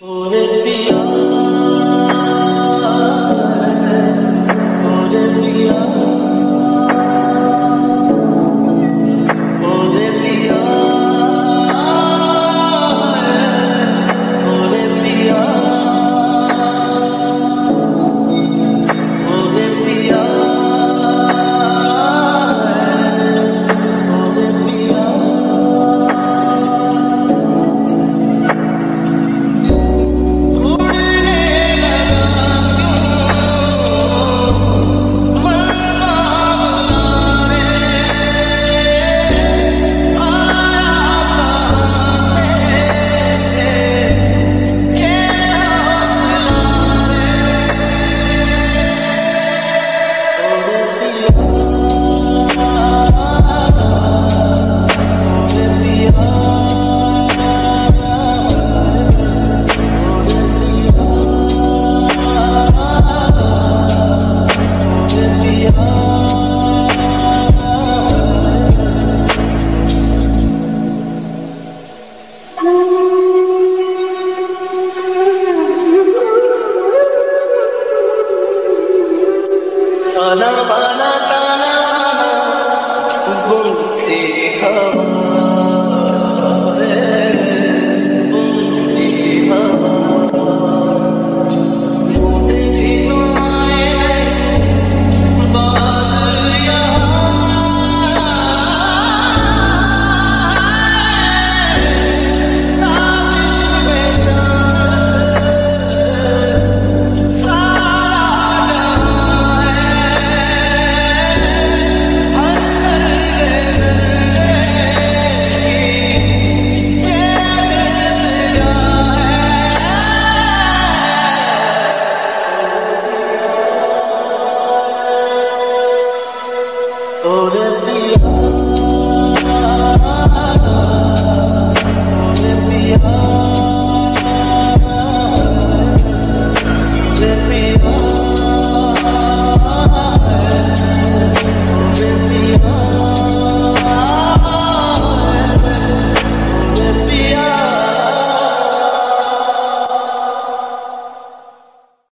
Oh, it طلب طلب طلب هم فيها would it be?